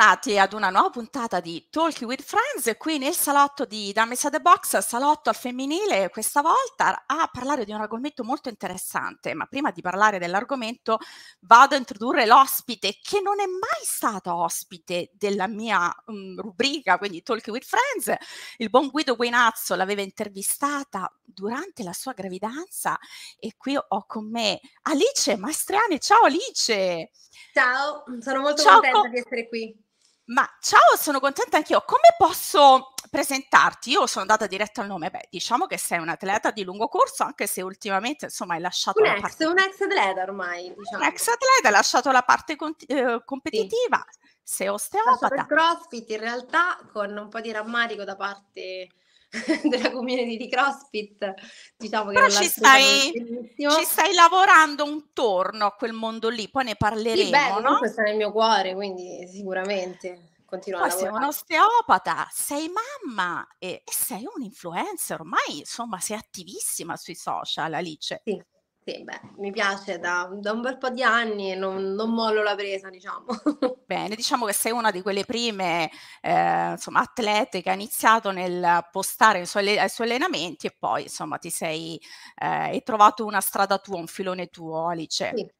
Bentornati ad una nuova puntata di Talking with Friends, qui nel salotto di Dames at the Box, salotto al femminile, questa volta a parlare di un argomento molto interessante, ma prima di parlare dell'argomento vado a introdurre l'ospite che non è mai stata ospite della mia um, rubrica, quindi Talking with Friends, il buon Guido Guinazzo l'aveva intervistata durante la sua gravidanza e qui ho con me Alice Maestriani, ciao Alice! Ciao, sono molto ciao, contenta di essere qui. Ma ciao, sono contenta anch'io. Come posso presentarti? Io sono andata diretta al nome. Beh, diciamo che sei un atleta di lungo corso, anche se ultimamente insomma hai lasciato un la ex, parte. Un ex atleta ormai. Diciamo. Un ex atleta, hai lasciato la parte con- eh, competitiva. Sì. Sei osteopata. Il CrossFit in realtà con un po' di rammarico da parte della community di CrossFit, diciamo che Però ci stai, ci stai lavorando intorno a quel mondo lì, poi ne parleremo. Sì, beh, comunque no? sta nel mio cuore, quindi sicuramente continuo poi sei un osteopata, sei mamma e, e sei un influencer, ormai insomma sei attivissima sui social, Alice. Sì. Sì, beh, mi piace da, da, un bel po' di anni e non, non mollo la presa, diciamo. Bene, diciamo che sei una di quelle prime eh, insomma, atlete che ha iniziato nel postare i suoi, i suoi allenamenti e poi insomma ti sei eh, hai trovato una strada tua, un filone tuo, Alice. Sì,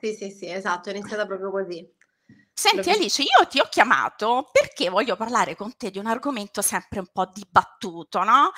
sì, sì, sì esatto, è iniziata proprio così. Senti Alice, io ti ho chiamato perché voglio parlare con te di un argomento sempre un po' dibattuto, no?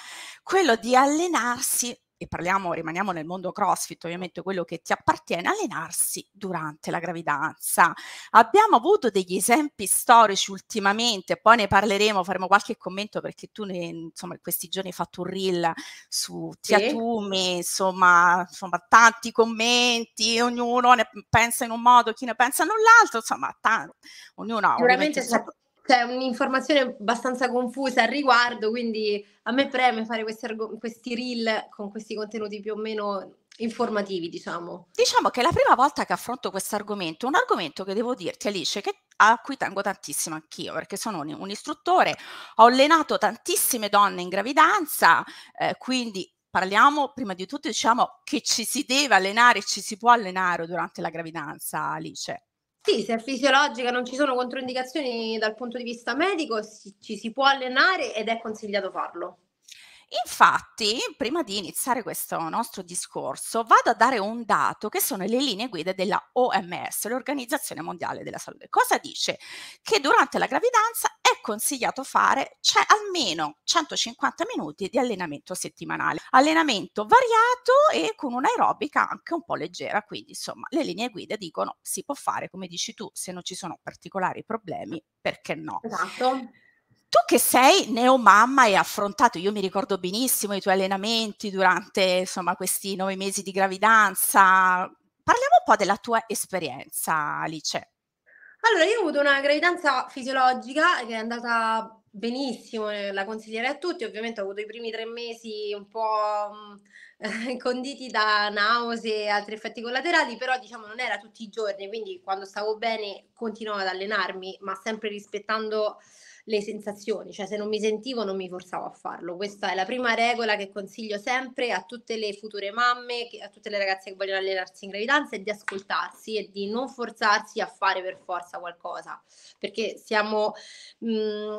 Quello di allenarsi e parliamo, rimaniamo nel mondo CrossFit, ovviamente quello che ti appartiene, allenarsi durante la gravidanza. Abbiamo avuto degli esempi storici ultimamente, poi ne parleremo, faremo qualche commento perché tu ne, insomma in questi giorni hai fatto un reel su Tiatumi, sì. insomma, insomma tanti commenti, ognuno ne pensa in un modo, chi ne pensa in un altro, insomma, tanto, ognuno ha Sicuramente c'è un'informazione abbastanza confusa al riguardo, quindi a me preme fare questi, arg- questi reel con questi contenuti più o meno informativi, diciamo. Diciamo che è la prima volta che affronto questo argomento, un argomento che devo dirti Alice, che a cui tengo tantissimo anch'io, perché sono un, un istruttore, ho allenato tantissime donne in gravidanza, eh, quindi parliamo prima di tutto diciamo che ci si deve allenare, ci si può allenare durante la gravidanza, Alice. Sì, se è fisiologica, non ci sono controindicazioni dal punto di vista medico, si, ci si può allenare ed è consigliato farlo. Infatti, prima di iniziare questo nostro discorso, vado a dare un dato che sono le linee guida della OMS, l'Organizzazione Mondiale della Salute. Cosa dice? Che durante la gravidanza consigliato fare cioè, almeno 150 minuti di allenamento settimanale. Allenamento variato e con un'aerobica anche un po' leggera, quindi insomma le linee guida dicono si può fare, come dici tu, se non ci sono particolari problemi, perché no? Esatto. Tu che sei neomamma e affrontato, io mi ricordo benissimo i tuoi allenamenti durante insomma questi nove mesi di gravidanza, parliamo un po' della tua esperienza, Alice. Allora, io ho avuto una gravidanza fisiologica che è andata benissimo, eh, la consiglierei a tutti. Ovviamente ho avuto i primi tre mesi un po' eh, conditi da nausee e altri effetti collaterali, però diciamo non era tutti i giorni, quindi quando stavo bene continuavo ad allenarmi, ma sempre rispettando le sensazioni, cioè se non mi sentivo non mi forzavo a farlo. Questa è la prima regola che consiglio sempre a tutte le future mamme, a tutte le ragazze che vogliono allenarsi in gravidanza, è di ascoltarsi e di non forzarsi a fare per forza qualcosa, perché siamo, mm,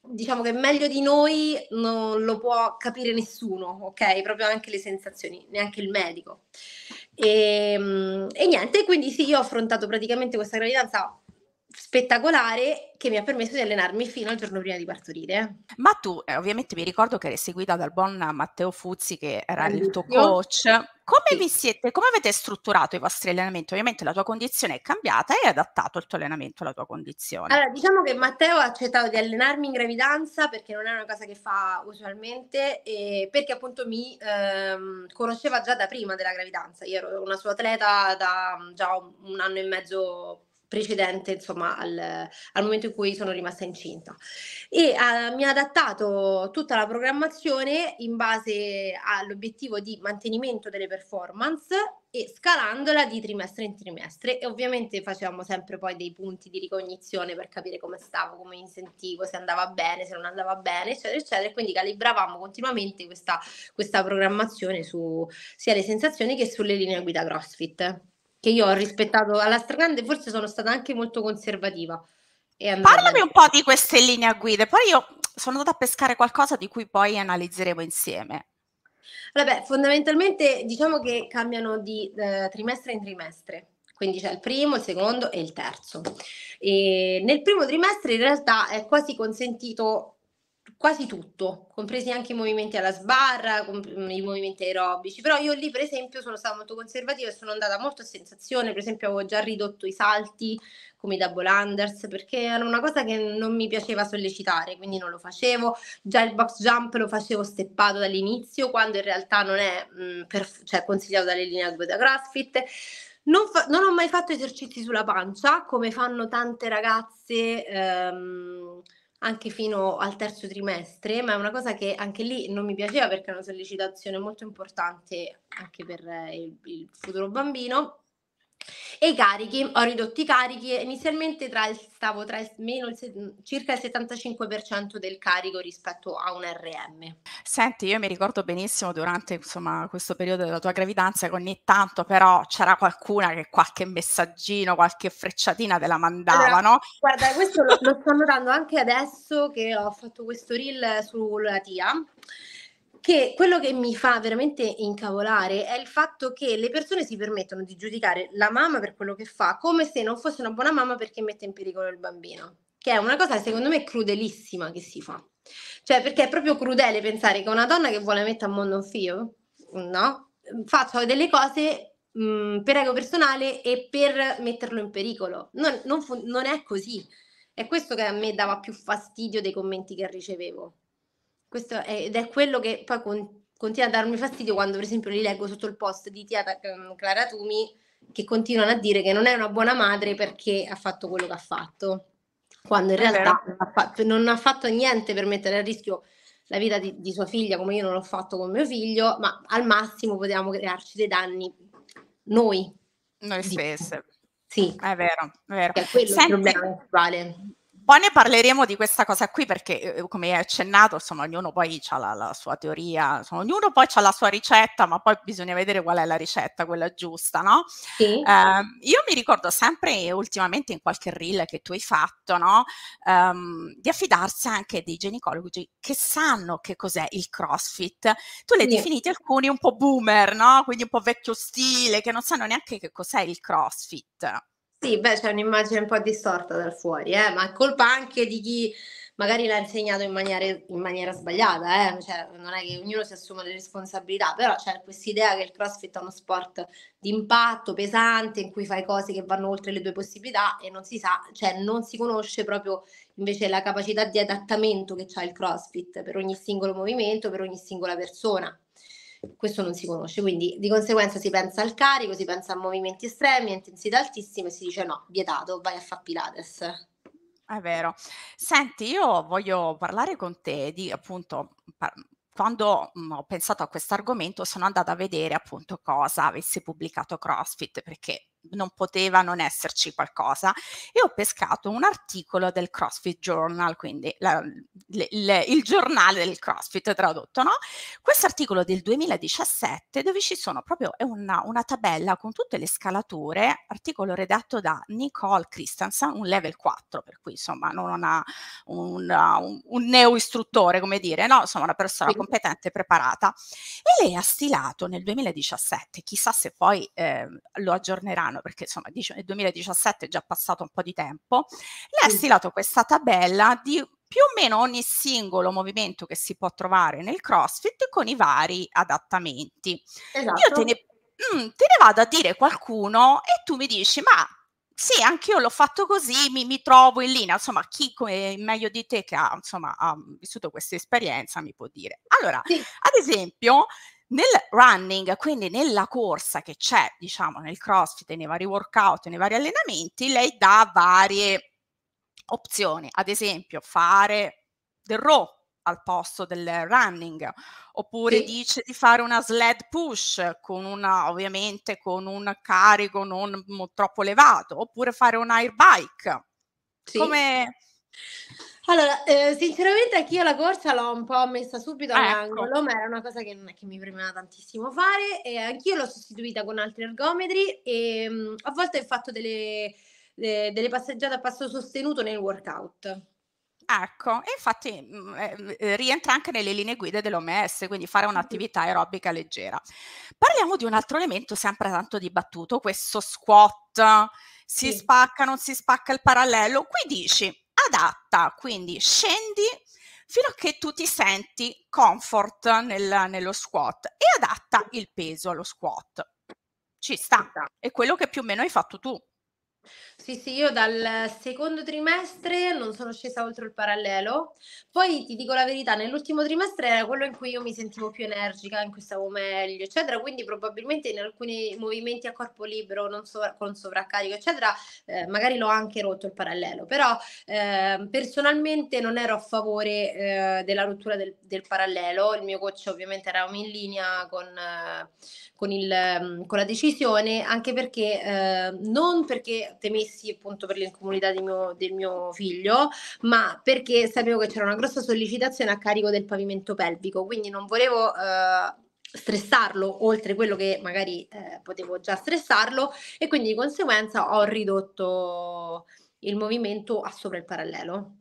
diciamo che meglio di noi non lo può capire nessuno, ok? Proprio anche le sensazioni, neanche il medico. E, ehm, e niente, quindi sì, io ho affrontato praticamente questa gravidanza spettacolare che mi ha permesso di allenarmi fino al giorno prima di partorire. Ma tu, eh, ovviamente mi ricordo che eri seguita dal buon Matteo Fuzzi che era il tuo coach. Come sì. vi siete, come avete strutturato i vostri allenamenti? Ovviamente la tua condizione è cambiata e hai adattato il tuo allenamento alla tua condizione. Allora, diciamo che Matteo ha accettato di allenarmi in gravidanza perché non è una cosa che fa usualmente e perché appunto mi ehm, conosceva già da prima della gravidanza. Io ero una sua atleta da già un anno e mezzo precedente insomma al, al, momento in cui sono rimasta incinta. E uh, mi ha adattato tutta la programmazione in base all'obiettivo di mantenimento delle performance e scalandola di trimestre in trimestre. E ovviamente facevamo sempre poi dei punti di ricognizione per capire come stavo, come mi sentivo, se andava bene, se non andava bene, eccetera, eccetera, e quindi calibravamo continuamente questa, questa programmazione su sia le sensazioni che sulle linee guida CrossFit che io ho rispettato alla stragrande, forse sono stata anche molto conservativa. Parlami un po' di queste linee guida, poi io sono andata a pescare qualcosa di cui poi analizzeremo insieme. Vabbè, fondamentalmente diciamo che cambiano di eh, trimestre in trimestre quindi c'è il primo, il secondo e il terzo. E nel primo trimestre in realtà è quasi consentito quasi tutto, compresi anche i movimenti alla sbarra, i movimenti aerobici, però io lì per esempio sono stata molto conservativa e sono andata molto a sensazione, per esempio avevo già ridotto i salti come i double unders perché era una cosa che non mi piaceva sollecitare, quindi non lo facevo, già il box jump lo facevo steppato dall'inizio quando in realtà non è mh, per, cioè, consigliato dalle linee guida CrossFit. Non, fa- non, ho mai fatto esercizi sulla pancia come fanno tante ragazze ehm, anche fino al terzo trimestre, ma è una cosa che anche lì non mi piaceva perché è una sollecitazione molto importante anche per il, il futuro bambino. E i carichi, ho ridotto i carichi, inizialmente tra il, stavo tra il, meno il, circa il 75% del carico rispetto a un RM. Senti, io mi ricordo benissimo durante insomma, questo periodo della tua gravidanza che ogni tanto però c'era qualcuna che qualche messaggino, qualche frecciatina te la mandava, allora, no? Guarda, questo lo, lo sto notando anche adesso che ho fatto questo reel sulla TIA che quello che mi fa veramente incavolare è il fatto che le persone si permettono di giudicare la mamma per quello che fa come se non fosse una buona mamma perché mette in pericolo il bambino, che è una cosa secondo me crudelissima che si fa. Cioè, perché è proprio crudele pensare che una donna che vuole mettere a mondo un figlio, no? Faccia delle cose mh, per ego personale e per metterlo in pericolo. Non, non, fu- non è così. È questo che a me dava più fastidio dei commenti che ricevevo. Questo è, ed è quello che poi con, continua a darmi fastidio quando, per esempio, li leggo sotto il post di tia um, Clara Tumi che continuano a dire che non è una buona madre perché ha fatto quello che ha fatto, quando in realtà non ha, fatto, non ha fatto niente per mettere a rischio la vita di, di, sua figlia come io non l'ho fatto con mio figlio, ma al massimo potevamo crearci dei danni noi. Noi stesse. Sì. È vero, è vero. Che è quello Senti, il problema principale. Poi ne parleremo di questa cosa qui perché, eh, come hai accennato, insomma, ognuno poi ha la, la, sua teoria, insomma, ognuno poi ha la sua ricetta, ma poi bisogna vedere qual è la ricetta, quella giusta, no? Sì. Eh, io mi ricordo sempre, ultimamente in qualche reel che tu hai fatto, no? Um, di affidarsi anche dei ginecologi che sanno che cos'è il CrossFit. Tu li hai sì. definiti alcuni un po' boomer, no? Quindi un po' vecchio stile, che non sanno neanche che cos'è il CrossFit. Sì, beh, c'è un'immagine un po' distorta dal fuori, eh, ma è colpa anche di chi magari l'ha insegnato in maniera, in maniera sbagliata, eh? cioè, non è che ognuno si assume le responsabilità, però c'è questa idea che il CrossFit è uno sport di impatto pesante in cui fai cose che vanno oltre le tue possibilità e non si sa, cioè non si conosce proprio invece la capacità di adattamento che ha il CrossFit per ogni singolo movimento, per ogni singola persona questo non si conosce, quindi di conseguenza si pensa al carico, si pensa a movimenti estremi, a intensità altissime e si dice no, vietato, vai a fare Pilates. È vero. Senti, io voglio parlare con te di appunto par- quando mh, ho pensato a questo argomento sono andata a vedere appunto cosa avesse pubblicato CrossFit perché non poteva non esserci qualcosa e ho pescato un articolo del CrossFit Journal, quindi la, le, le, il giornale del CrossFit tradotto, no? Questo articolo del 2017 dove ci sono proprio una, una tabella con tutte le scalature, articolo redatto da Nicole Christensen, un level 4, per cui insomma non una, un, un, un neo istruttore, come dire, no? Insomma una persona competente e preparata. E lei ha stilato nel 2017, chissà se poi eh, lo aggiornerà lontano, perché insomma nel 2017 è già passato un po' di tempo, lei ha stilato questa tabella di più o meno ogni singolo movimento che si può trovare nel CrossFit con i vari adattamenti. Esatto. Io te ne, mm, te ne vado a dire qualcuno e tu mi dici, ma sì, anche io l'ho fatto così, mi, mi, trovo in linea. Insomma, chi come meglio di te che ha, insomma, ha vissuto questa esperienza mi può dire. Allora, sì. ad esempio, nel running, quindi nella corsa che c'è, diciamo, nel CrossFit, nei vari workout, nei vari allenamenti, lei dà varie opzioni, ad esempio fare del row al posto del running, oppure sì. dice di fare una sled push con una, ovviamente con un carico non troppo elevato, oppure fare un air bike. Sì. Come allora, eh, sinceramente anch'io la corsa l'ho un po' messa subito ah, all'angolo, ecco. ma era una cosa che non è che mi premeva tantissimo fare e anch'io l'ho sostituita con altri ergometri e mh, a volte ho fatto delle, eh, delle passeggiate a passo sostenuto nel workout. Ecco, e infatti mh, eh, eh, rientra anche nelle linee guida dell'OMS, quindi fare un'attività aerobica leggera. Parliamo di un altro elemento sempre tanto dibattuto, questo squat, si sì. spacca, non si spacca il parallelo. Qui dici adatta, quindi scendi fino a che tu ti senti comfort nel, nello squat e adatta il peso allo squat. Ci sta, è quello che più o meno hai fatto tu. Sì, sì, io dal secondo trimestre non sono scesa oltre il parallelo. Poi ti dico la verità, nell'ultimo trimestre era quello in cui io mi sentivo più energica, in cui stavo meglio, eccetera. Quindi probabilmente in alcuni movimenti a corpo libero, non sovra- con sovraccarico, eccetera, eh, magari l'ho anche rotto il parallelo. Però eh, personalmente non ero a favore eh, della rottura del, del, parallelo. Il mio coach ovviamente era in linea con, eh, con, il, con la decisione, anche perché eh, non perché temessi appunto per l'incomunità mio, del mio figlio, ma perché sapevo che c'era una grossa sollecitazione a carico del pavimento pelvico, quindi non volevo eh, stressarlo oltre quello che magari eh, potevo già stressarlo e quindi di conseguenza ho ridotto il movimento a sopra il parallelo.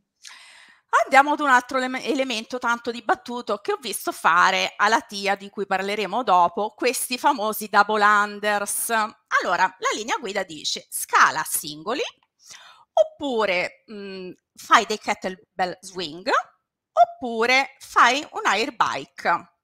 Andiamo ad un altro elemento tanto dibattuto che ho visto fare alla TIA, di cui parleremo dopo, questi famosi double unders. Allora, la linea guida dice scala singoli, oppure mh, mhmm, fai dei kettlebell swing, oppure fai un air bike.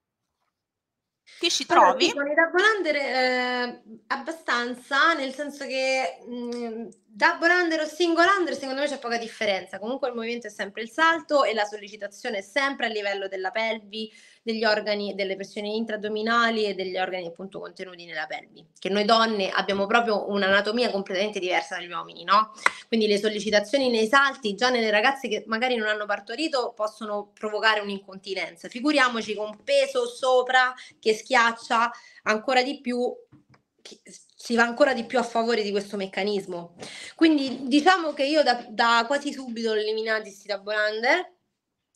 Chi ci trovi? Allora, sì, con i double under eh, abbastanza, nel senso che mh, mhmm, double under o single under secondo me c'è poca differenza. Comunque il movimento è sempre il salto e la sollecitazione è sempre a livello della pelvi, degli organi, delle pressioni intradominali e degli organi appunto contenuti nella pelvi, che noi donne abbiamo proprio un'anatomia completamente diversa dagli uomini, no? Quindi le sollecitazioni nei salti già nelle ragazze che magari non hanno partorito possono provocare un'incontinenza. Figuriamoci con peso sopra che schiaccia ancora di più si va ancora di più a favore di questo meccanismo. Quindi diciamo che io da, da quasi subito ho eliminato questi double under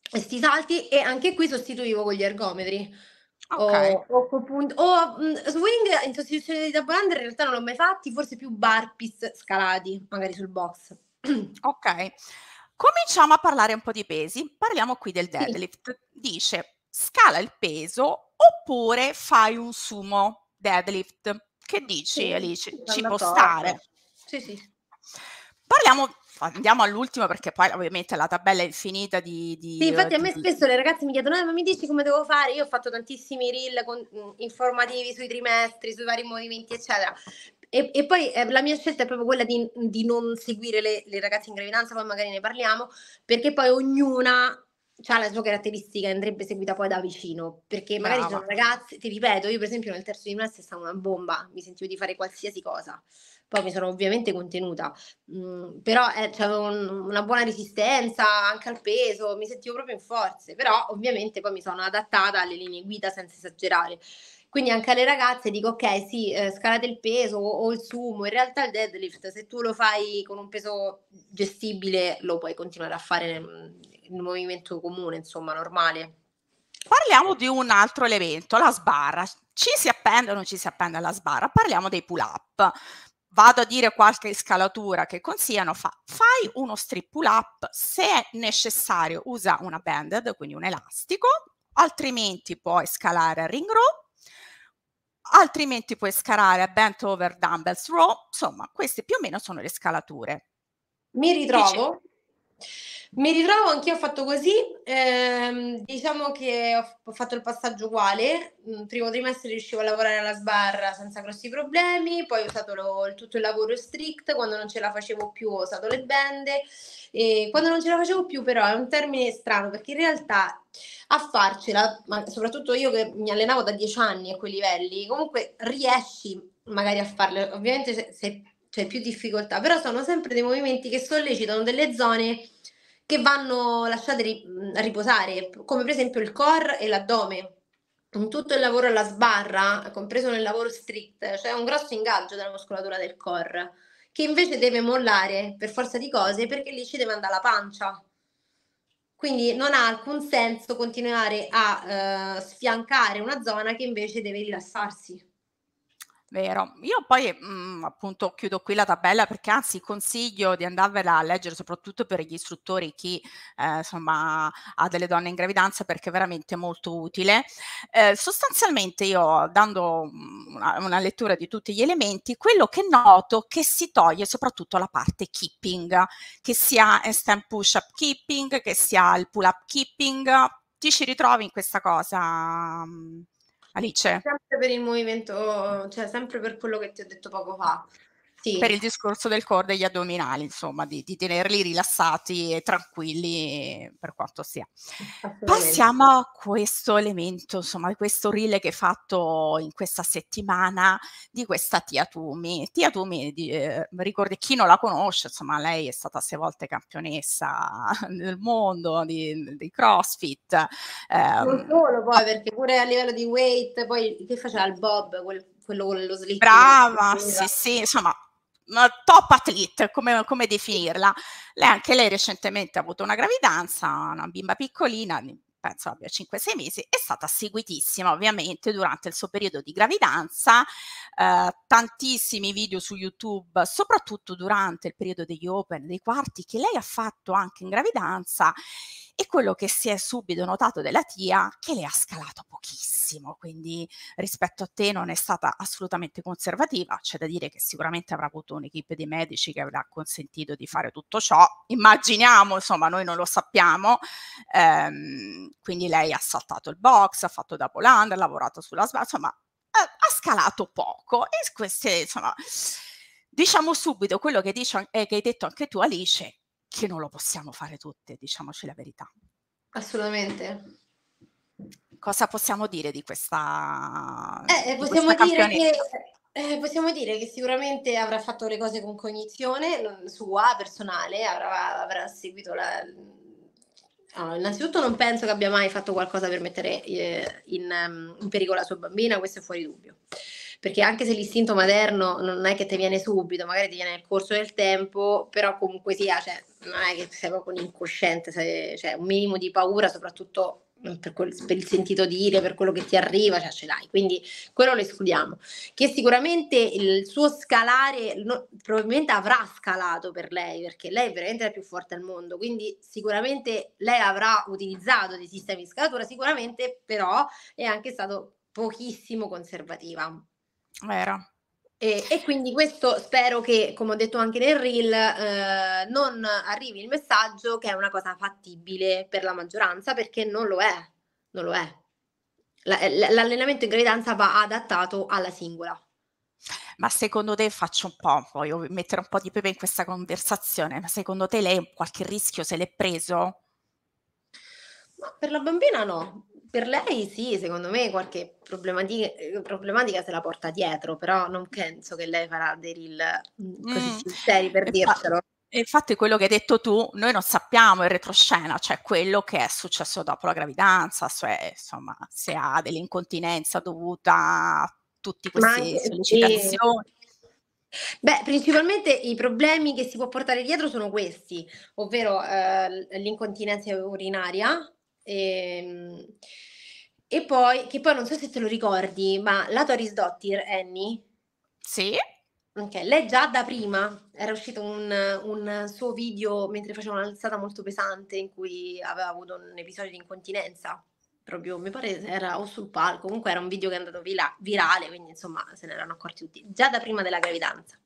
questi salti e anche qui sostituivo con gli ergometri. Okay. O, o, o um, swing in sostituzione di double under in realtà non l'ho mai fatti, forse più burpees scalati, magari sul box. ok, cominciamo a parlare un po' di pesi. Parliamo qui del deadlift. Sì. Dice scala il peso oppure fai un sumo deadlift. Che dici sì, Alice? Ci può stare? Sì, sì. Parliamo andiamo all'ultimo perché poi ovviamente la tabella è infinita di... di sì, infatti a me spesso le ragazze mi chiedono, eh, ma mi dici come devo fare? Io ho fatto tantissimi reel con, mh, informativi sui trimestri, sui vari movimenti, eccetera. E, e poi eh, la mia scelta è proprio quella di, di non seguire le, le, ragazze in gravidanza, poi magari ne parliamo, perché poi ognuna ha la sua caratteristica e andrebbe seguita poi da vicino, perché magari Brava. sono ragazze, ti ripeto, io per esempio nel terzo trimestre stavo una bomba, mi sentivo di fare qualsiasi cosa poi mi sono ovviamente contenuta, mh, però eh, c'avevo un, una buona resistenza anche al peso, mi sentivo proprio in forze, però ovviamente poi mi sono adattata alle linee guida senza esagerare. Quindi anche alle ragazze dico ok, sì, eh, scalate il peso o, o, il sumo, in realtà il deadlift se tu lo fai con un peso gestibile lo puoi continuare a fare nel, nel movimento comune, insomma, normale. Parliamo di un altro elemento, la sbarra. Ci si appende o non ci si appende alla sbarra? Parliamo dei pull up vado a dire qualche scalatura che consigliano, fa, fai uno strip pull up, se è necessario usa una banded, quindi un elastico, altrimenti puoi scalare a ring row, altrimenti puoi scalare a bent over dumbbells row, insomma queste più o meno sono le scalature. Mi ritrovo. Mi ritrovo, anch'io ho fatto così, ehm, diciamo che ho, fatto il passaggio uguale, il primo trimestre riuscivo a lavorare alla sbarra senza grossi problemi, poi ho usato lo, tutto il lavoro strict, quando non ce la facevo più ho usato le bende, e quando non ce la facevo più però è un termine strano perché in realtà a farcela, ma soprattutto io che mi allenavo da dieci anni a quei livelli, comunque riesci magari a farle, ovviamente se, se c'è più difficoltà, però sono sempre dei movimenti che sollecitano delle zone che vanno lasciate riposare, come per esempio il core e l'addome. In tutto il lavoro alla sbarra, compreso nel lavoro strict, cioè un grosso ingaggio della muscolatura del core, che invece deve mollare per forza di cose perché lì ci deve andare la pancia. Quindi non ha alcun senso continuare a uh, sfiancare una zona che invece deve rilassarsi. Vero. Io poi, mhmm, appunto chiudo qui la tabella perché anzi consiglio di andarvela a leggere soprattutto per gli istruttori, chi, ehm, insomma ha delle donne in gravidanza perché è veramente molto utile. Ehm, sostanzialmente io dando, mhmm, una una lettura di tutti gli elementi, quello che noto che si toglie soprattutto la parte keeping, che sia handstand push up keeping, che sia il pull up keeping. Ti ci ritrovi in questa cosa, mhmm, Alice? Sempre per il movimento, cioè sempre per quello che ti ho detto poco fa. Sì. Per il discorso del core degli addominali, insomma, di, di tenerli rilassati e tranquilli per quanto sia. Passiamo a questo elemento, insomma, questo reel che hai fatto in questa settimana di questa Tia Tumi. Tia Tumi, eh, ricordi chi non la conosce, insomma, lei è stata sei volte campionessa del mondo di, di CrossFit. Eh, non solo poi, perché pure a livello di weight, poi che faceva il bob, quel quello con lo slip. Brava, sì, sì, insomma, top athlete, come, come, definirla. Lei, anche lei recentemente ha avuto una gravidanza, una bimba piccolina, penso abbia 5-6 mesi, è stata seguitissima ovviamente durante il suo periodo di gravidanza, eh, tantissimi video su YouTube, soprattutto durante il periodo degli Open, dei quarti, che lei ha fatto anche in gravidanza e quello che si è subito notato della TIA che lei ha scalato pochissimo, quindi rispetto a te non è stata assolutamente conservativa, c'è da dire che sicuramente avrà avuto un'equipe di medici che avrà consentito di fare tutto ciò, immaginiamo, insomma noi non lo sappiamo, ehm, quindi lei ha saltato il box, ha fatto double under, ha lavorato sulla sbarra, insomma ha, ha scalato poco e queste, insomma, diciamo subito quello che, dice, eh, che hai detto anche tu Alice, che non lo possiamo fare tutte, diciamoci la verità. Assolutamente. Cosa possiamo dire di questa... Eh, possiamo, di dire che, eh, possiamo dire che sicuramente avrà fatto le cose con cognizione sua, personale, avrà, avrà seguito la... Allora, innanzitutto non penso che abbia mai fatto qualcosa per mettere eh, in, um, in pericolo la sua bambina, questo è fuori dubbio. Perché anche se l'istinto materno non è che ti viene subito, magari ti viene nel corso del tempo, però comunque sia, cioè, non è che sei proprio un incosciente, sei, cioè un minimo di paura, soprattutto per, quel, per, il sentito dire, per quello che ti arriva, cioè ce l'hai, quindi quello lo escludiamo. Che sicuramente il suo scalare no, probabilmente avrà scalato per lei, perché lei è veramente la più forte al mondo, quindi sicuramente lei avrà utilizzato dei sistemi di scalatura, sicuramente però è anche stato pochissimo conservativa. Vero. E, e, quindi questo spero che, come ho detto anche nel reel, eh, non arrivi il messaggio che è una cosa fattibile per la maggioranza, perché non lo è. Non lo è. l'allenamento in gravidanza va adattato alla singola. Ma secondo te, faccio un po', voglio mettere un po' di pepe in questa conversazione, ma secondo te lei qualche rischio se l'è preso? Ma per la bambina no, per lei sì, secondo me qualche problematica, eh, problematica se la porta dietro, però non penso che lei farà dei reel mm, così mm. sinceri per dircelo. Infatti quello che hai detto tu, noi non sappiamo in retroscena, cioè quello che è successo dopo la gravidanza, cioè insomma se ha dell'incontinenza dovuta a tutte queste sollecitazioni. Beh, principalmente i problemi che si può portare dietro sono questi, ovvero eh, l'incontinenza urinaria, e, ehm, e poi, che poi non so se te lo ricordi, ma la Doris Dottir, Annie? Sì. Ok, lei già da prima era uscito un, un suo video mentre faceva un'alzata molto pesante in cui aveva avuto un episodio di incontinenza. Proprio, mi pare era o sul palco, comunque era un video che è andato vira- virale, quindi insomma se ne erano accorti tutti, già da prima della gravidanza.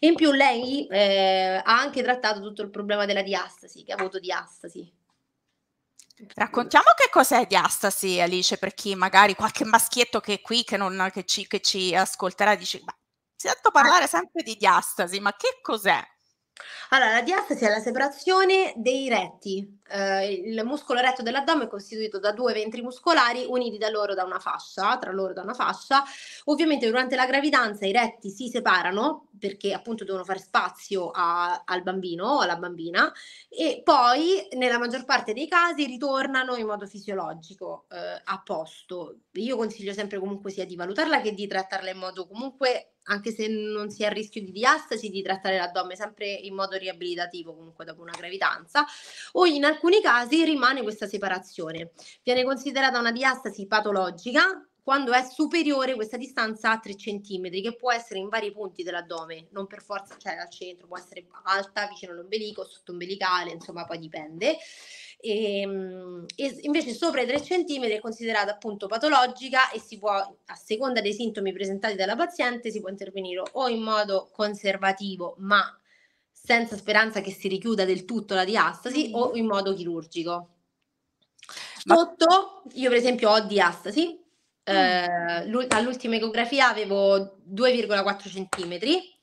In più lei eh, ha anche trattato tutto il problema della diastasi, che ha avuto diastasi, Raccontiamo che cos'è diastasi, Alice, per chi magari qualche maschietto che è qui, che, non, che, ci, che ci ascolterà, dice, ma sento parlare sempre di diastasi, ma che cos'è? Allora, la diastasi è la separazione dei retti. Eh, il muscolo retto dell'addome è costituito da due ventri muscolari uniti da loro da una fascia, tra loro da una fascia. Ovviamente durante la gravidanza i retti si separano perché appunto devono fare spazio a, al bambino o alla bambina e poi nella maggior parte dei casi ritornano in modo fisiologico eh, a posto. Io consiglio sempre comunque sia di valutarla che di trattarla in modo comunque anche se non si è a rischio di diastasi, di trattare l'addome sempre in modo riabilitativo comunque dopo una gravidanza, o in alcuni casi rimane questa separazione. Viene considerata una diastasi patologica quando è superiore questa distanza a 3 cm, che può essere in vari punti dell'addome, non per forza, cioè al centro, può essere alta, vicino all'ombelico, sotto ombelicale, insomma, poi dipende. E, ehm, e, invece sopra i 3 cm è considerata appunto patologica e si può, a seconda dei sintomi presentati dalla paziente, si può intervenire o in modo conservativo, ma senza speranza che si richiuda del tutto la diastasi, mm. o in modo chirurgico. Sotto, io per esempio ho diastasi. Eh, all'ultima ecografia avevo 2,4 centimetri,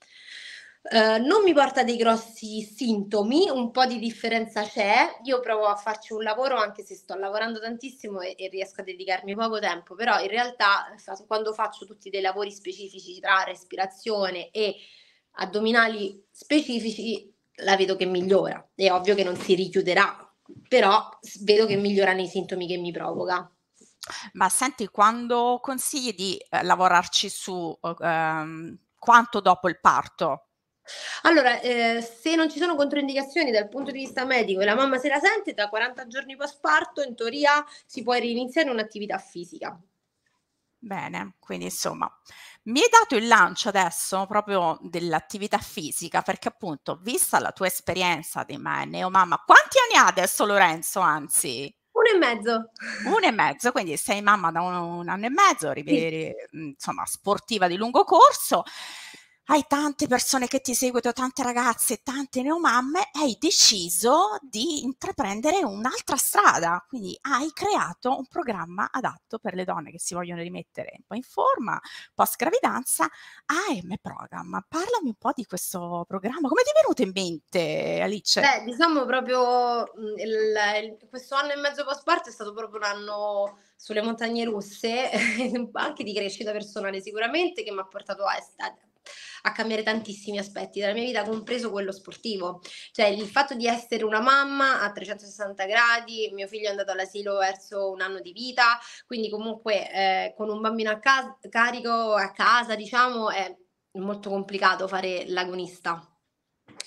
Uh, non mi porta dei grossi sintomi, un po' di differenza c'è. Io provo a farci un lavoro anche se sto lavorando tantissimo e, e riesco a dedicarmi poco tempo, però in realtà quando faccio tutti dei lavori specifici tra respirazione e addominali specifici, la vedo che migliora. È ovvio che non si richiuderà, però vedo che migliora nei sintomi che mi provoca. Ma senti, quando consigli di eh, lavorarci su eh, quanto dopo il parto? Allora, eh, se non ci sono controindicazioni dal punto di vista medico e la mamma se la sente, da 40 giorni post parto in teoria si può riniziare un'attività fisica. Bene, quindi insomma, mi hai dato il lancio adesso proprio dell'attività fisica perché appunto, vista la tua esperienza di neomamma, quanti anni ha adesso Lorenzo, anzi? Uno e mezzo. Uno e mezzo, quindi sei mamma da un, un anno e mezzo, sì. insomma, sportiva di lungo corso hai tante persone che ti seguono, tante ragazze, tante neomamme, hai deciso di intraprendere un'altra strada. Quindi hai creato un programma adatto per le donne che si vogliono rimettere un po' in forma post gravidanza, AM Program. Parlami un po' di questo programma. Come ti è venuto in mente, Alice? Beh, diciamo proprio mm, il, il, questo anno e mezzo post parto è stato proprio un anno sulle montagne russe, anche di crescita personale sicuramente, che mi ha portato a, a a cambiare tantissimi aspetti della mia vita, compreso quello sportivo. Cioè il fatto di essere una mamma a 360 gradi, mio figlio è andato all'asilo verso un anno di vita, quindi comunque eh, con un bambino a casa, carico a casa, diciamo, è molto complicato fare l'agonista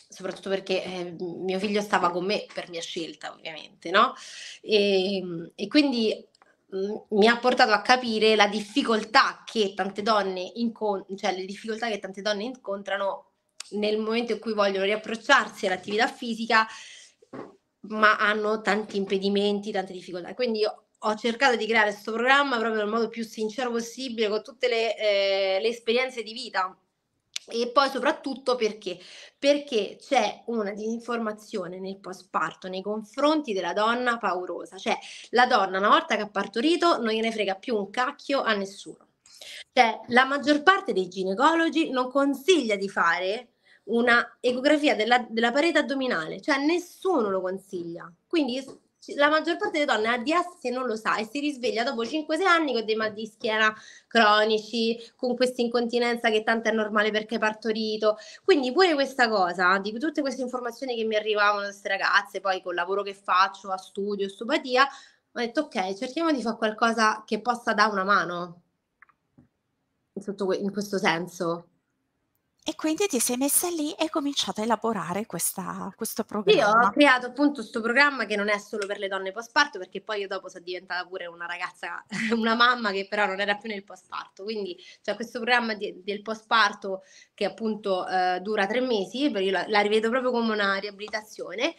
soprattutto perché eh, mio figlio stava con me per mia scelta, ovviamente, no? E, e quindi mi ha portato a capire la difficoltà che tante donne incontrano, cioè le difficoltà che tante donne incontrano nel momento in cui vogliono riapprocciarsi all'attività fisica, ma hanno tanti impedimenti, tante difficoltà. Quindi ho cercato di creare questo programma proprio nel modo più sincero possibile, con tutte le, eh, le esperienze di vita e poi soprattutto perché? Perché c'è una disinformazione nel postparto nei confronti della donna paurosa, cioè la donna una volta che ha partorito non gliene frega più un cacchio a nessuno. Cioè la maggior parte dei ginecologi non consiglia di fare una ecografia della, della parete addominale, cioè nessuno lo consiglia. Quindi la maggior parte delle donne ha DS e non lo sa e si risveglia dopo 5-6 anni con dei mal di schiena cronici, con questa incontinenza che tanto è normale perché è partorito. Quindi pure questa cosa, di tutte queste informazioni che mi arrivavano da queste ragazze, poi col lavoro che faccio a studio, osteopatia, ho detto ok, cerchiamo di fare qualcosa che possa dare una mano in questo senso. E quindi ti sei messa lì e hai cominciato a elaborare questa, questo Io ho creato appunto questo programma che non è solo per le donne post-parto, perché poi io dopo sono diventata pure una ragazza, una mamma che però non era più nel post-parto. Quindi c'è questo programma di- del post-parto che appunto eh, dura tre mesi, perché io la, la rivedo proprio come una riabilitazione.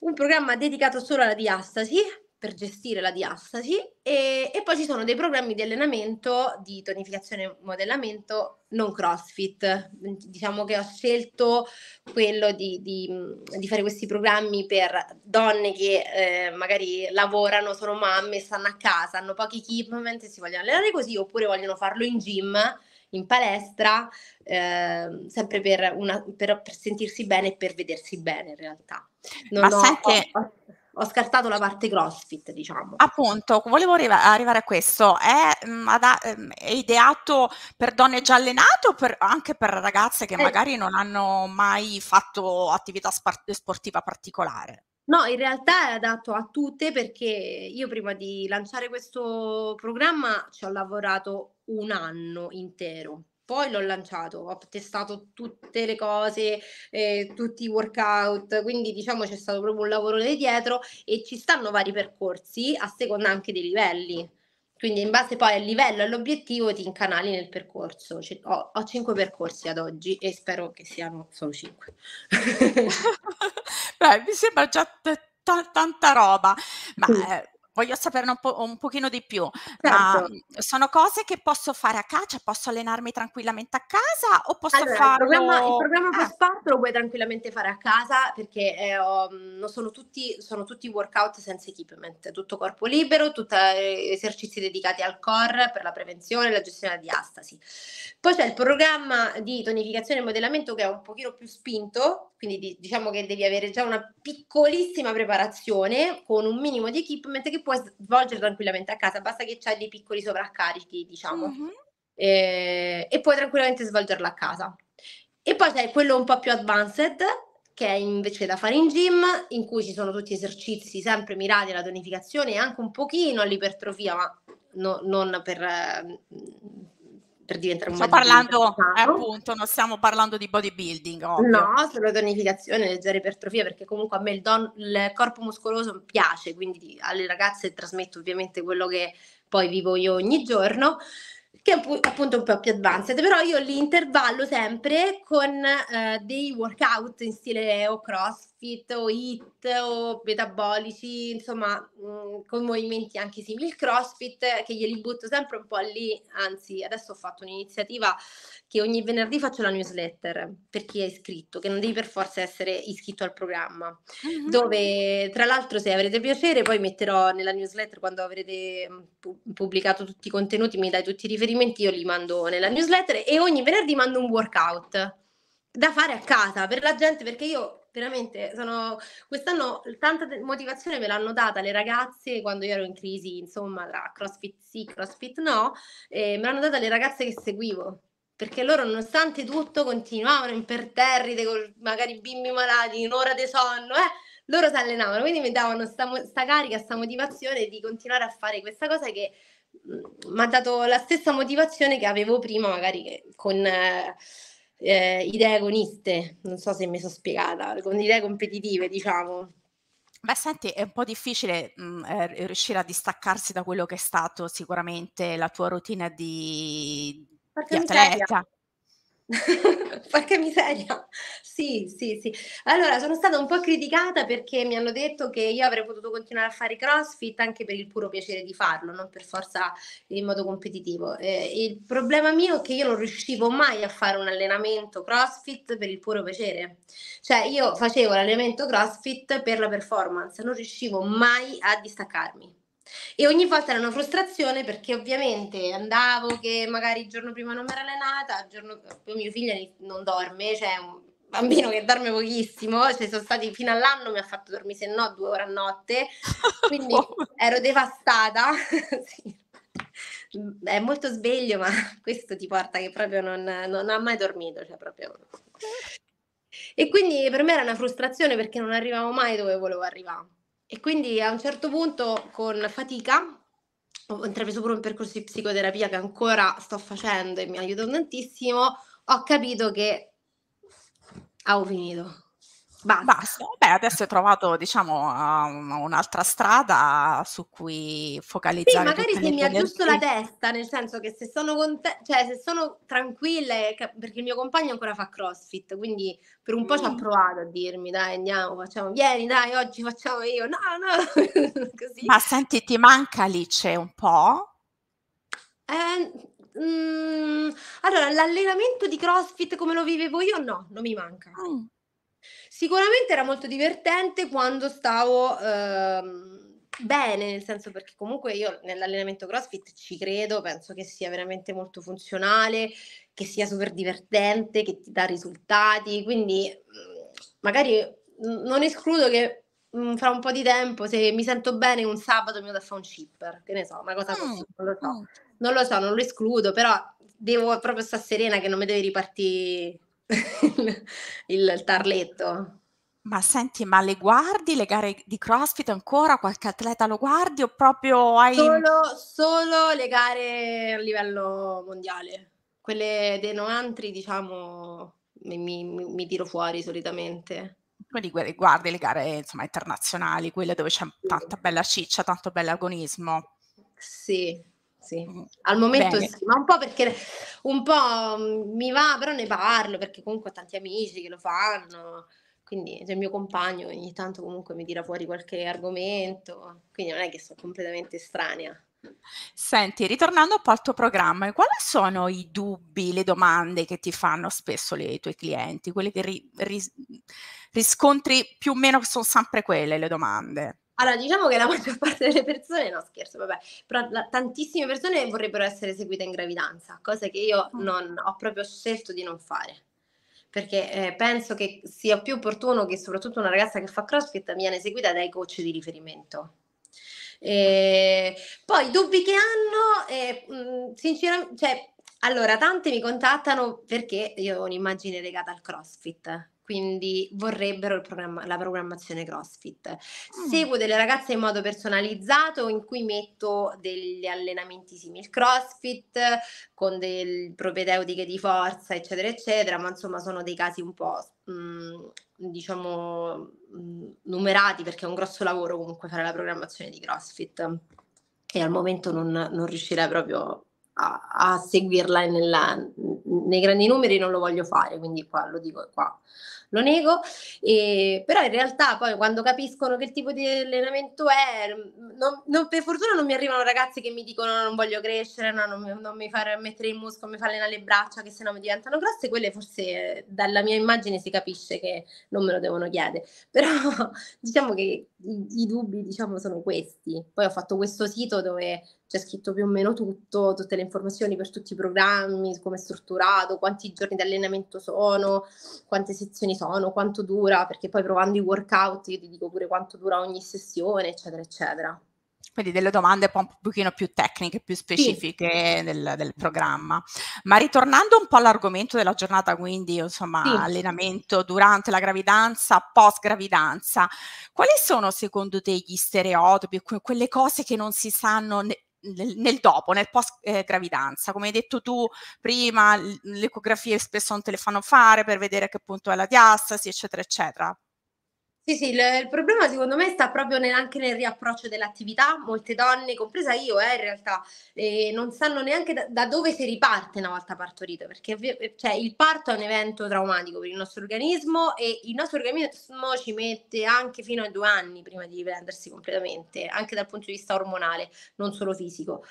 Un programma dedicato solo alla diastasi, per gestire la diastasi e, e, poi ci sono dei programmi di allenamento, di tonificazione e modellamento non CrossFit. Diciamo che ho scelto quello di, di, di fare questi programmi per donne che eh, magari lavorano, sono mamme, stanno a casa, hanno pochi equipment e si vogliono allenare così oppure vogliono farlo in gym in palestra, eh, sempre per, una, per, per, sentirsi bene e per vedersi bene in realtà. Non Ma ho, senti, ho, ho scartato la parte CrossFit, diciamo. Appunto, volevo arriva- arrivare a questo. È, mh, mm, ehm, è, ideato per donne già allenate o per, anche per ragazze che eh. magari non hanno mai fatto attività spart- sportiva particolare? No, in realtà è adatto a tutte perché io prima di lanciare questo programma ci ho lavorato un anno intero poi l'ho lanciato, ho testato tutte le cose, eh, tutti i workout, quindi diciamo c'è stato proprio un lavoro dietro e ci stanno vari percorsi a seconda anche dei livelli. Quindi in base poi al livello e all'obiettivo ti incanali nel percorso. Cioè, ho, ho cinque percorsi ad oggi e spero che siano solo cinque. Beh, mi sembra già t- t- tanta roba, ma eh, voglio saperne un, po', un pochino di più. Certo. mhmm, sono cose che posso fare a ca cioè posso allenarmi tranquillamente a casa o posso Allora, il programma il farlo programma eh. post-parto lo puoi tranquillamente fare a casa perché, mhmm, non sono tutti sono tutti workout senza equipment, tutto corpo libero, tutta ehm, esercizi dedicati al core per la prevenzione e la gestione della diastasi. Poi c'è il programma di tonificazione e modellamento che è un pochino più spinto, quindi di diciamo che devi avere già una piccolissima preparazione con un minimo di equipment che puoi svolgere tranquillamente a casa, basta che c'hai dei piccoli sovraccarichi, diciamo. Mh-mh. Ehm, e puoi tranquillamente svolgerla a casa. E poi c'è quello un po' più advanced, che è invece da fare in gym, in cui ci sono tutti esercizi sempre mirati alla tonificazione e anche un pochino all'ipertrofia, ma no non per mhmm, per diventare un Sto parlando eh, appunto, non stiamo parlando di bodybuilding, ovvio. No, solo tonificazione, leggera ipertrofia, perché comunque a me il don il corpo muscoloso piace, quindi alle ragazze trasmetto ovviamente quello che poi vivo io ogni giorno, che è appu appunto un po' più advanced, però io li intervallo sempre con, ehm, dei workout in stile o CrossFit o HIIT o metabolici, insomma, mhmm, con movimenti anche simili al CrossFit, che glieli butto sempre un po' lì, anzi adesso ho fatto un'iniziativa che ogni venerdì faccio la newsletter per chi è iscritto, che non devi per forza essere iscritto al programma, Mh-mh. dove tra l'altro se avrete piacere poi metterò nella newsletter quando avrete, mhmm, pu pubblicato tutti i contenuti, mi dai tutti i riferimenti, io li mando nella newsletter e ogni venerdì mando un workout da fare a casa per la gente, perché io veramente sono quest'anno tanta motivazione me l'hanno data le ragazze quando io ero in crisi, insomma, tra CrossFit sì, CrossFit no, ehm, me l'hanno data le ragazze che seguivo, perché loro nonostante tutto continuavano imperterrite col magari bimbi malati, 1 ora de sonno, eh, loro s'allenavano, quindi mi davano 'sta 'sta carica, 'sta motivazione di continuare a fare questa cosa che, mhmm, m'ha dato la stessa motivazione che avevo prima magari con, ehm, idee agoniste, non so se mi so spiegata, con idee competitive diciamo. Beh senti, è un po' difficile, mhmm, ehm, riuscire a distaccarsi da quello che è stato sicuramente la tua routine di di Porca miseria. atleta. Porca miseria. Sì, sì, sì. Allora sono stata un po' criticata perché mi hanno detto che io avrei potuto continuare a fare CrossFit anche per il puro piacere di farlo, non per forza in modo competitivo. Ehm, il problema mio è che io non riuscivo mai a fare un allenamento CrossFit per il puro piacere. Cioè io facevo l'allenamento CrossFit per la performance, non riuscivo mai a distaccarmi. E ogni volta era una frustrazione perché ovviamente andavo che magari il giorno prima non m'ero allenata, il giorno mio figlio non dorme, cioè è un bambino che dorme pochissimo, cioè son stati fino all'anno mi ha fatto dormì se no 2 ore a notte, quindi ero devastata. Sì. È molto sveglio, ma questo ti porta che proprio non non ha mai dormito, cioè proprio e quindi per me era una frustrazione perché non arrivavo mai dove volevo arrivà. E quindi a un certo punto con fatica ho intrapreso pure un percorso di psicoterapia che ancora sto facendo e mi aiuta tantissimo, ho capito che avevo finito. Basta. Basta, beh adesso hai trovato diciamo, uhm, un'altra strada su cui Sì, focalizzare magari tutte se mi aggiusto la testa, nel senso che se sono conte cioè se sono tranquilla perché il mio compagno ancora fa CrossFit, quindi per un po' c'ha Mh. provato a dirmi: "Dai andiamo, facciamo vieni dai oggi facciamo" io: "No, no" così. Ma senti, ti manca Alice un po'? Ehm, mhmm, allora l'allenamento di CrossFit come lo vivevo io no, non mi manca. Mh. Sicuramente era molto divertente quando stavo, uhm, bene, nel senso perché comunque io nell'allenamento CrossFit ci credo, penso che sia veramente molto funzionale, che sia super divertente, che ti dà risultati, quindi, mhmm, magari n non escludo che, mhmm, fra un po' di tempo se mi sento bene un sabato mi vado a fa un shipper, che ne so, una cosa così, non lo so. Non lo so, non lo escludo, però devo proprio sta serena che non mi deve ripartì il tarletto. Ma senti, ma le guardi le gare di CrossFit ancora? Qualche atleta lo guardi o proprio hai Solo solo le gare a livello mondiale. Quelle dei no country diciamo mi mi mi tiro fuori solitamente. Quindi guardi le gare insomma internazionali, quelle dove c'è tanta bella ciccia, tanto bell'agonismo. Sì. Sì. Mm, Al momento Bene. sì, ma un po' perché un po' mi va, però ne parlo perché comunque ho tanti amici che lo fanno. Quindi c'è il mio compagno ogni tanto comunque mi tira fuori qualche argomento, quindi non è che sono completamente estranea. Senti, ritornando un po' al tuo programma, quali sono i dubbi, le domande che ti fanno spesso le, i tuoi clienti? Quelle che ri, ri, riscontri più o meno sono sempre quelle le domande? Allora, diciamo che la maggior parte delle persone, no scherzo, vabbè, però la, tantissime persone vorrebbero essere seguite in gravidanza, cosa che io mm. non ho proprio scelto di non fare. Perché eh, penso che sia più opportuno che soprattutto una ragazza che fa CrossFit viene seguita dai coach di riferimento. E poi dubbi che hanno, eh, sinceramente, cioè, allora, tante mi contattano perché io ho un'immagine legata al CrossFit quindi vorrebbero programma- la programmazione CrossFit. Mm. Seguo delle ragazze in modo personalizzato in cui metto degli allenamenti simili CrossFit con delle propedeutiche di forza, eccetera, eccetera, ma insomma sono dei casi un po' mh, mm, diciamo mh, mm, numerati perché è un grosso lavoro comunque fare la programmazione di CrossFit e al momento non, non riuscirei proprio a, a seguirla nella, nei grandi numeri non lo voglio fare, quindi qua lo dico qua lo nego, e, però in realtà poi quando capiscono che tipo di allenamento è, non, non, per fortuna non mi arrivano ragazzi che mi dicono non voglio crescere, no, non, non mi fa mettere il muscolo, mi fa allenare le braccia, che se no mi diventano grosse, quelle forse dalla mia immagine si capisce che non me lo devono chiedere, però diciamo che i, i dubbi diciamo sono questi. Poi ho fatto questo sito dove c'è scritto più o meno tutto, tutte le informazioni per tutti i programmi, come è strutturato, quanti giorni di allenamento sono, quante sezioni sono, quanto dura, perché poi provando i workout io ti dico pure quanto dura ogni sessione, eccetera, eccetera. Quindi delle domande un pochino più tecniche, più specifiche sì. del, del, programma. Ma ritornando un po' all'argomento della giornata, quindi insomma sì. allenamento durante la gravidanza, post gravidanza, quali sono secondo te gli stereotipi, quelle cose che non si sanno nel, nel, dopo, nel post eh, gravidanza. Come hai detto tu prima, le ecografie spesso non te le fanno fare per vedere a che punto è la diastasi, eccetera, eccetera. Sì, sì, il, il problema secondo me sta proprio nel, anche nel riapproccio dell'attività. Molte donne, compresa io, eh, in realtà, eh, non sanno neanche da, da, dove si riparte una volta partorito, perché cioè, il parto è un evento traumatico per il nostro organismo e il nostro organismo ci mette anche fino a due anni prima di riprendersi completamente, anche dal punto di vista ormonale, non solo fisico.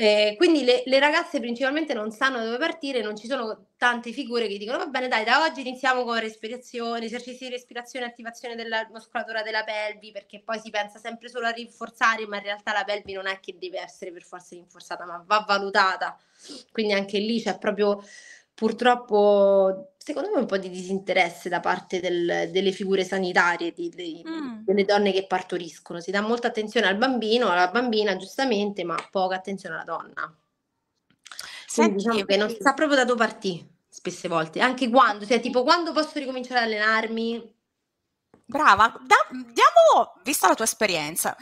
Eh, quindi le, le, ragazze principalmente non sanno dove partire, non ci sono tante figure che dicono va bene dai da oggi iniziamo con respirazione, esercizi di respirazione, attivazione della muscolatura della pelvi perché poi si pensa sempre solo a rinforzare ma in realtà la pelvi non è che deve essere per forza rinforzata ma va valutata, quindi anche lì c'è proprio purtroppo secondo me un po' di disinteresse da parte del, delle figure sanitarie di, di, mm. delle donne che partoriscono. Si dà molta attenzione al bambino, alla bambina, giustamente, ma poca attenzione alla donna. Senti, diciamo che non si sa proprio da dove partire spesse volte, anche quando, cioè tipo quando posso ricominciare ad allenarmi. Brava, da, diamo, vista la tua esperienza,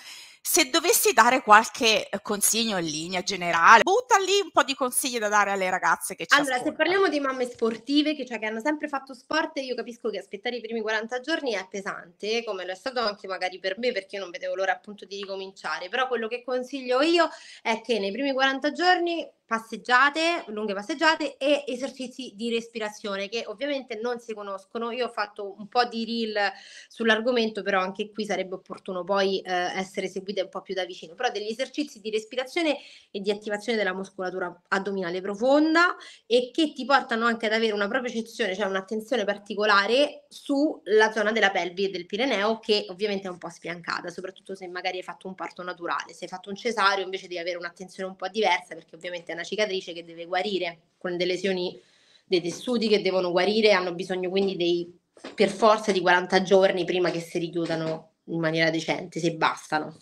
se dovessi dare qualche eh, consiglio in linea generale, butta lì un po' di consigli da dare alle ragazze che ci Allora, ascoltano. se parliamo di mamme sportive, che, cioè, che hanno sempre fatto sport, io capisco che aspettare i primi 40 giorni è pesante, come lo è stato anche magari per me, perché io non vedevo l'ora appunto di ricominciare. Però quello che consiglio io è che nei primi 40 giorni passeggiate, lunghe passeggiate e esercizi di respirazione che ovviamente non si conoscono. Io ho fatto un po' di reel sull'argomento, però anche qui sarebbe opportuno poi eh, essere seguite un po' più da vicino. Però degli esercizi di respirazione e di attivazione della muscolatura addominale profonda e che ti portano anche ad avere una propriocezione, cioè un'attenzione particolare sulla zona della pelvi e del Pireneo che ovviamente è un po' spiancata, soprattutto se magari hai fatto un parto naturale. Se hai fatto un cesareo invece devi avere un'attenzione un po' diversa perché ovviamente una cicatrice che deve guarire con delle lesioni dei tessuti che devono guarire, hanno bisogno quindi dei per forza di 40 giorni prima che si richiudano in maniera decente, se bastano.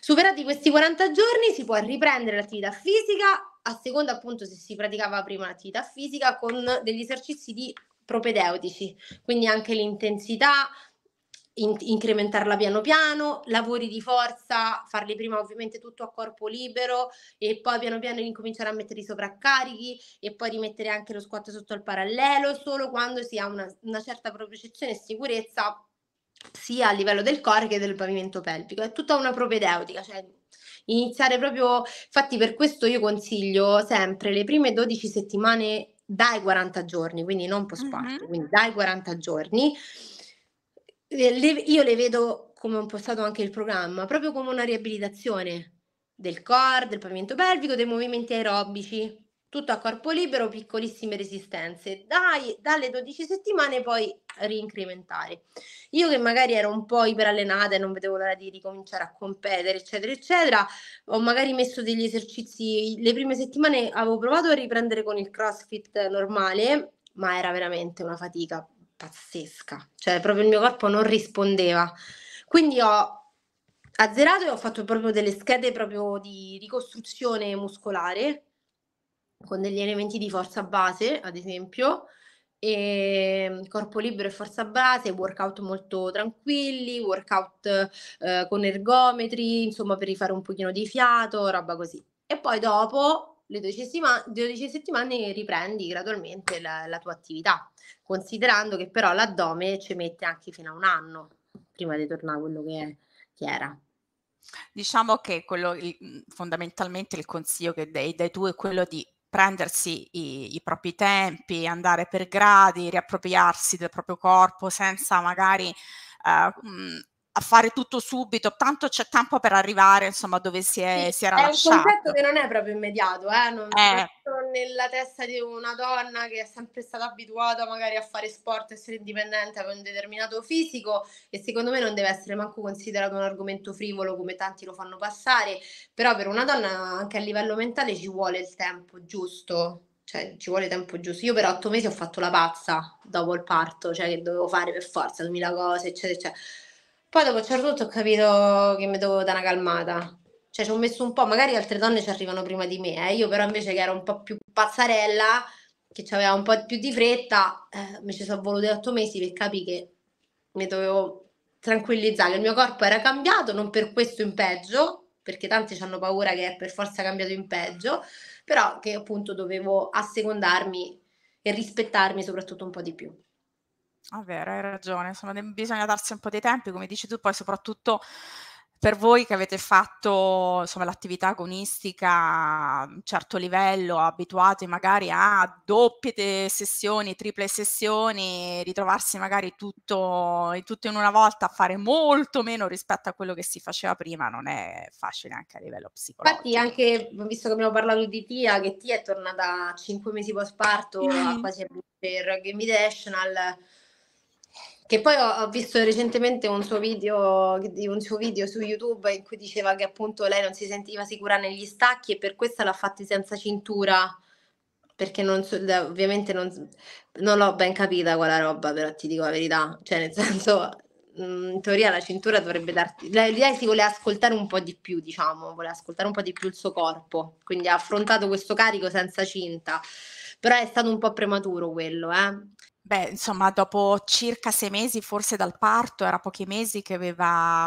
Superati questi 40 giorni si può riprendere l'attività fisica, a seconda appunto se si praticava prima l'attività fisica, con degli esercizi di propedeutici, quindi anche l'intensità, in- incrementarla piano piano, lavori di forza, farli prima ovviamente tutto a corpo libero e poi piano piano incominciare a mettere i sovraccarichi e poi rimettere anche lo squat sotto il parallelo, solo quando si ha una, una certa propriocezione e sicurezza sia a livello del core che del pavimento pelvico. È tutta una propedeutica, cioè iniziare proprio, infatti per questo io consiglio sempre le prime 12 settimane dai 40 giorni, quindi non postparto, Mm-hmm. quindi dai 40 giorni. Le, io le vedo come ho impostato anche il programma, proprio come una riabilitazione del core, del pavimento pelvico, dei movimenti aerobici, tutto a corpo libero, piccolissime resistenze. Dai, dalle 12 settimane poi rincrementare. Io che magari ero un po' iperallenata e non vedevo l'ora di ricominciare a competere, eccetera, eccetera, ho magari messo degli esercizi, le prime settimane avevo provato a riprendere con il CrossFit normale, ma era veramente una fatica pazzesca, cioè proprio il mio corpo non rispondeva. Quindi ho azzerato e ho fatto proprio delle schede proprio di ricostruzione muscolare con degli elementi di forza base, ad esempio, e corpo libero e forza base, workout molto tranquilli, workout eh, con ergometri, insomma per rifare un pochino di fiato, roba così. E poi dopo le 12 settimane, 12 settimane riprendi gradualmente la, la tua attività, considerando che però l'addome ci mette anche fino a un anno prima di tornare a quello che, che era. Diciamo che quello, il, fondamentalmente il consiglio che dai, dai tu è quello di prendersi i, i, propri tempi, andare per gradi, riappropriarsi del proprio corpo senza magari mh, a fare tutto subito, tanto c'è tempo per arrivare insomma dove si, è, sì, si era è lasciato. È un concetto che non è proprio immediato, eh? non eh. nella testa di una donna che è sempre stata abituata magari a fare sport, essere indipendente, avere un determinato fisico e secondo me non deve essere manco considerato un argomento frivolo come tanti lo fanno passare, però per una donna anche a livello mentale ci vuole il tempo giusto, cioè ci vuole tempo giusto. Io per otto mesi ho fatto la pazza dopo il parto, cioè che dovevo fare per forza 2000 cose, eccetera, eccetera. Poi dopo un certo punto ho capito che mi dovevo dare una calmata. Cioè ci ho messo un po', magari altre donne ci arrivano prima di me, eh. io però invece che ero un po' più pazzarella, che aveva un po' più di fretta, eh, mi ci sono voluti otto mesi per capire che mi dovevo tranquillizzare, il mio corpo era cambiato, non per questo in peggio, perché tanti hanno paura che è per forza cambiato in peggio, però che appunto dovevo assecondarmi e rispettarmi soprattutto un po' di più. È vero, hai ragione, insomma, bisogna darsi un po' di tempi, come dici tu, poi soprattutto per voi che avete fatto insomma, l'attività agonistica a un certo livello, abituati magari a doppie sessioni, triple sessioni, ritrovarsi magari tutto, tutto in una volta a fare molto meno rispetto a quello che si faceva prima, non è facile anche a livello psicologico. Infatti anche, visto che abbiamo parlato di Tia, che Tia è tornata cinque mesi post parto, mm. quasi per Game Invitational, che poi ho, ho, visto recentemente un suo, video, un suo video su YouTube in cui diceva che appunto lei non si sentiva sicura negli stacchi e per questo l'ha fatti senza cintura perché non so, ovviamente non, non l'ho ben capita quella roba, però ti dico la verità, cioè nel senso mm, in teoria la cintura dovrebbe darti lei, lei, si vuole ascoltare un po' di più diciamo vuole ascoltare un po' di più il suo corpo quindi ha affrontato questo carico senza cinta però è stato un po' prematuro quello eh Beh, insomma, dopo circa sei mesi, forse dal parto, era pochi mesi che aveva,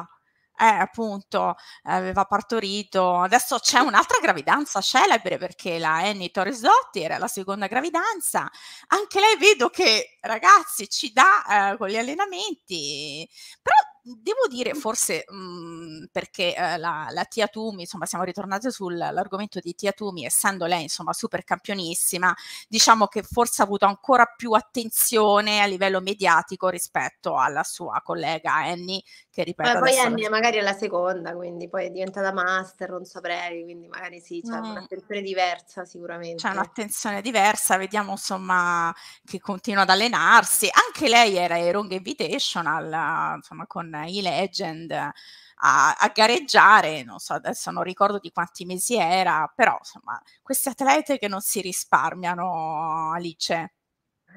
eh, appunto, aveva partorito. Adesso c'è un'altra gravidanza celebre perché la Annie Torres Dottir, la seconda gravidanza, anche lei vedo che, ragazzi, ci dà eh, con gli allenamenti, però devo dire forse mh, mhmm, perché eh, la, la, Tia Tumi, insomma siamo ritornati sull'argomento di Tia Tumi, essendo lei insomma super campionissima, diciamo che forse ha avuto ancora più attenzione a livello mediatico rispetto alla sua collega Annie, che ripeto... Ma poi Annie la... magari è la seconda, quindi poi è diventata master, non saprei, quindi magari sì, c'è mm. un'attenzione diversa sicuramente. C'è un'attenzione diversa, vediamo insomma che continua ad allenarsi, anche lei era ai Wrong Invitational, insomma con i Legend a, a, gareggiare, non so, adesso non ricordo di quanti mesi era, però insomma, queste atlete che non si risparmiano, Alice.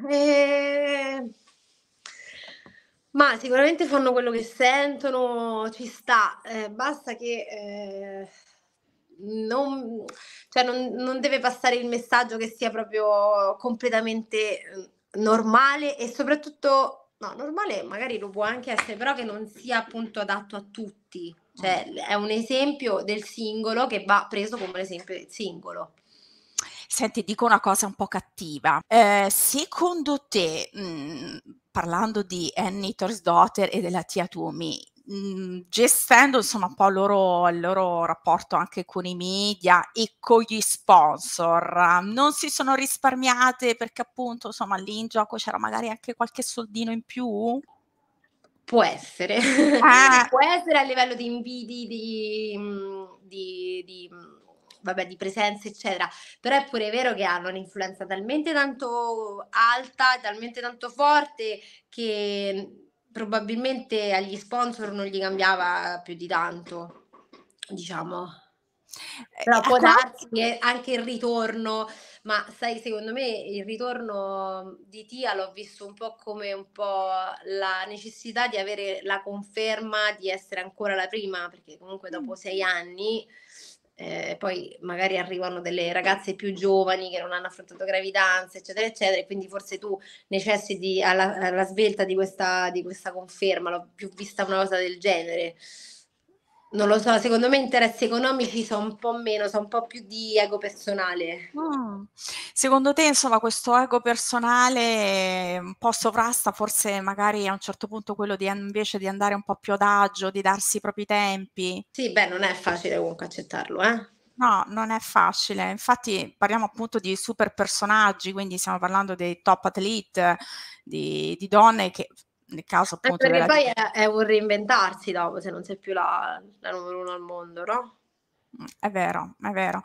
Eh, ma sicuramente fanno quello che sentono, ci sta, eh, basta che eh, non, cioè non, non, deve passare il messaggio che sia proprio completamente eh, normale e soprattutto No, normale magari lo può anche essere, però che non sia appunto adatto a tutti. Cioè, mm. è un esempio del singolo che va preso come l'esempio del singolo. Senti, dico una cosa un po' cattiva. Eh, secondo te, mh, mm, parlando di Annie Torsdotter e della tia Tumi, mhmm, gestendo insomma un po' il loro il loro rapporto anche con i media e con gli sponsor. Non si sono risparmiate perché appunto, insomma, lì in gioco c'era magari anche qualche soldino in più? Può essere. Eh. Può essere a livello di invidi, di mhmm, di di mhmm, vabbè, di presenze, eccetera. Però è pure vero che hanno un'influenza talmente tanto alta, talmente tanto forte che probabilmente agli sponsor non gli cambiava più di tanto, diciamo. Però Eh, può ecco darsi che anche il ritorno ma sai, secondo me il ritorno di Tia l'ho visto un po' come un po' la necessità di avere la conferma di essere ancora la prima, perché comunque dopo 6 anni, ehm, poi magari arrivano delle ragazze più giovani che non hanno affrontato gravidanze, eccetera, eccetera, e quindi forse tu necessiti alla alla svelta di questa di questa conferma. L'ho più vista una cosa del genere. Non lo so, secondo me interessi economici so' un po' meno, so' un po' più di ego personale. Mh. Secondo te, insomma, questo ego personale un po' sovrasta forse magari a un certo punto quello di invece di andare un po' più adagio, di darsi i propri tempi? Sì, beh, non è facile comunque accettarlo, eh. No, non è facile. Infatti parliamo appunto di super personaggi, quindi stiamo parlando dei top athlete, di di donne che nel caso appunto perché della poi è è un reinventarsi dopo, se non sei più la la numero 1 al mondo, no? È vero, è vero.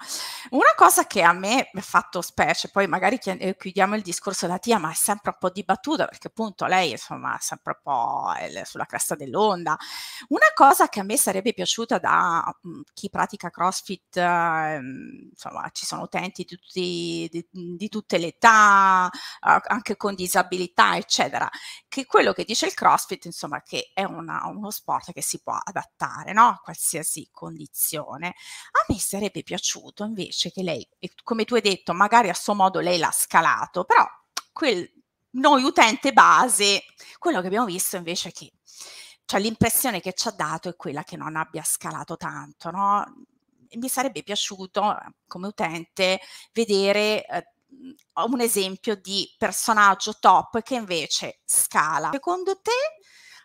Una cosa che a me m'ha fatto specie, poi magari ehm, chiudiamo il discorso della Tia, ma è sempre un po' dibattuta perché appunto lei insomma è sempre un po' sulla cresta dell'onda. Una cosa che a me sarebbe piaciuta da, mhmm, chi pratica CrossFit, ehm, insomma ci sono utenti di tutti di di tutte le età, anche con disabilità, eccetera, che quello che dice il CrossFit insomma che è una uno sport che si può adattare, no, a qualsiasi condizione. A me sarebbe piaciuto invece che lei come tu hai detto, magari a suo modo lei l'ha scalato, però quel noi utente base, quello che abbiamo visto invece è che cioè l'impressione che c'ha dato è quella che non abbia scalato tanto, no, mi sarebbe piaciuto, come utente vedere, ehm, mhmm, un esempio di personaggio top che invece scala. Secondo te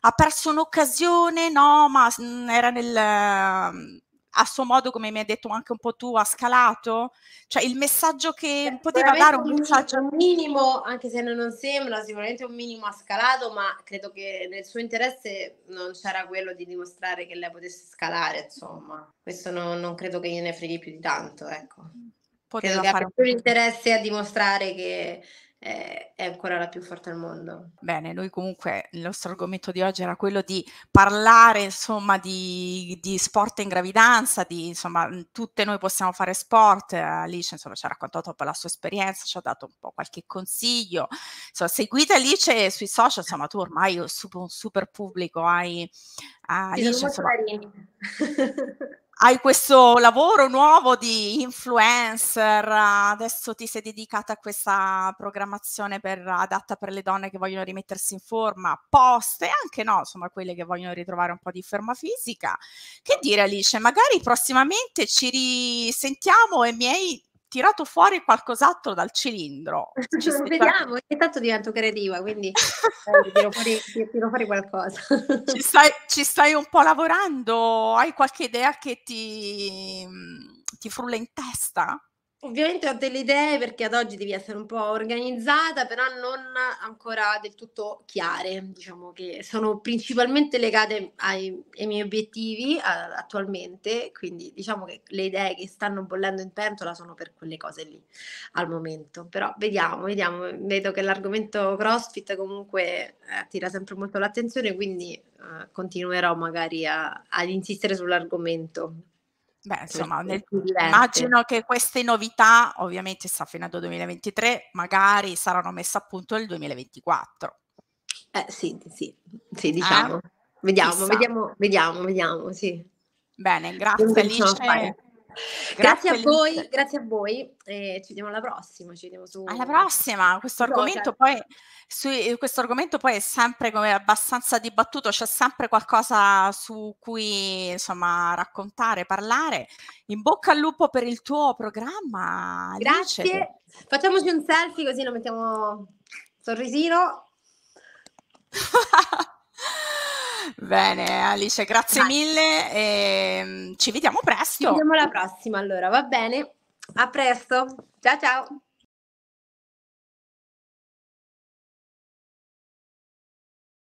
ha perso un'occasione, no, ma mhmm, era nel a suo modo, come mi hai detto anche un po' tu, ha scalato? Cioè il messaggio che Beh, poteva dare un messaggio un minimo, anche se no non sembra, sicuramente un minimo ha scalato, ma credo che nel suo interesse non c'era quello di dimostrare che lei potesse scalare, insomma. Questo no non credo che gliene freghi più di tanto, ecco. Mh, Credo poteva che abbia più interesse a dimostrare che, è ancora la più forte al mondo. Bene, noi comunque il nostro argomento di oggi era quello di parlare insomma di di sport in gravidanza, di insomma, tutte noi possiamo fare sport. Alice insomma ci ha raccontato un po' la sua esperienza, ci ha dato un po' qualche consiglio. Insomma, seguite Alice sui social, insomma tu ormai un sup un super pubblico hai sono Alice insomma. hai questo lavoro nuovo di influencer, adesso ti sei dedicata a questa programmazione per adatta per le donne che vogliono rimettersi in forma, post e anche no, insomma quelle che vogliono ritrovare un po' di forma fisica. Che dire Alice, magari prossimamente ci risentiamo e mi hai tirato fuori qualcos'altro dal cilindro. Ci Vediamo, ogni tanto divento creativa, quindi magari tiro fuori ti tiro fuori qualcosa. Ci stai ci stai un po' lavorando? Hai qualche idea che ti ti frulla in testa? Ovviamente ho delle idee perché ad oggi devi essere un po' organizzata, però non ancora del tutto chiare. Diciamo che sono principalmente legate ai ai miei obiettivi a attualmente, quindi diciamo che le idee che stanno bollendo in pentola sono per quelle cose lì al momento. Però vediamo, vediamo. Vedo che l'argomento CrossFit comunque attira sempre molto l'attenzione, quindi, uhm, continuerò magari a ad insistere sull'argomento. Beh, insomma, nel immagino che queste novità, ovviamente sta finendo 2023, magari saranno messe a punto nel 2024. Eh sì, sì, sì Eh? diciamo. Vediamo, Chissà. vediamo, vediamo, vediamo, sì. Bene, grazie Alice. Grazie Grazie a voi, grazie a voi e ci vediamo alla prossima, ci vediamo su Alla prossima. Questo argomento poi sui questo argomento poi è sempre come abbastanza dibattuto, c'è sempre qualcosa su cui insomma raccontare, parlare. In bocca al lupo per il tuo programma Alice. Grazie. Facciamoci un selfie così lo mettiamo sorrisino. Bene, Alice, grazie Vai. mille e ci vediamo Ci presto. vediamo alla prossima allora, va bene? A presto. Ciao ciao.